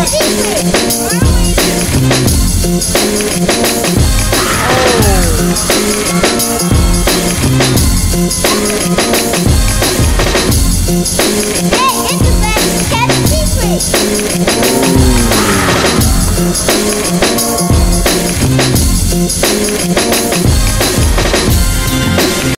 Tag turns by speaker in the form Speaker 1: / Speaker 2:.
Speaker 1: Hey, it's the best kept secret!